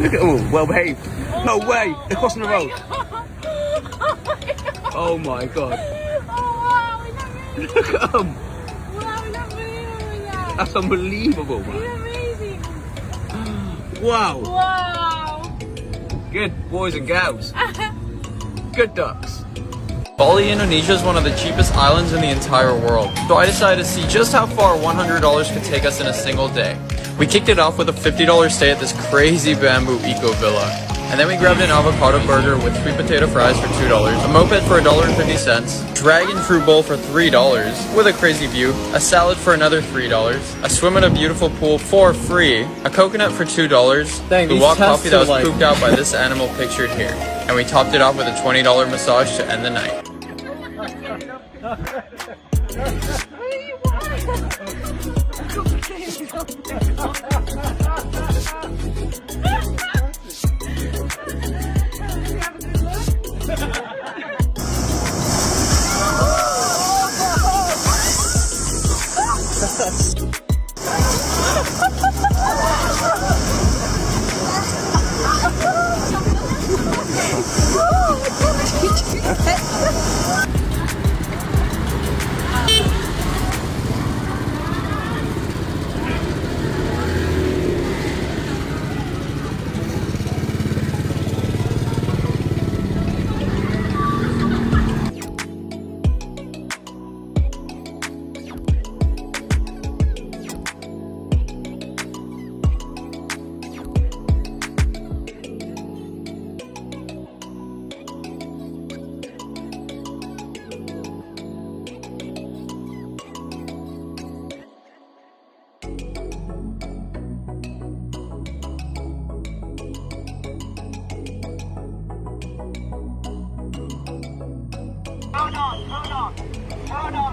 Look at them all, well behaved. No way, they're crossing the road. Oh my god. Oh wow, is that really? Look at them. Wow, is that really that? That's unbelievable, man. Amazing. Wow. Wow. Good boys and girls. Good ducks. Bali, Indonesia is one of the cheapest islands in the entire world, so I decided to see just how far $100 could take us in a single day. We kicked it off with a $50 stay at this crazy bamboo eco villa. And then we grabbed an avocado burger with sweet potato fries for $2, a moped for $1.50, dragon fruit bowl for $3 with a crazy view, a salad for another $3, a swim in a beautiful pool for free, a coconut for $2, Dang, luwak tests coffee that was like- pooped out by this animal pictured here. And we topped it off with a $20 massage to end the night. Hold Oh, Hold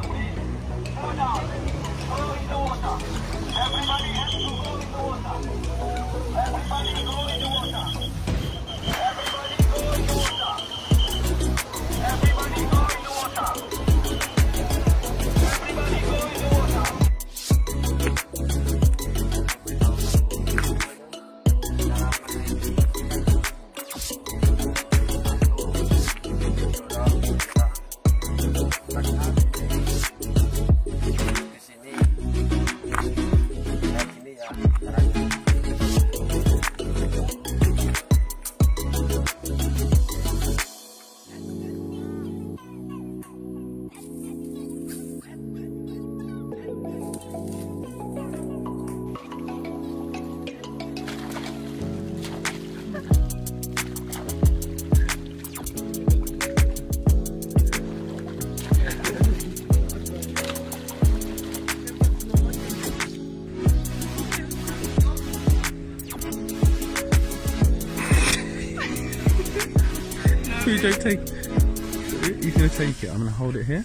You don't take. You're gonna take it. I'm gonna hold it here.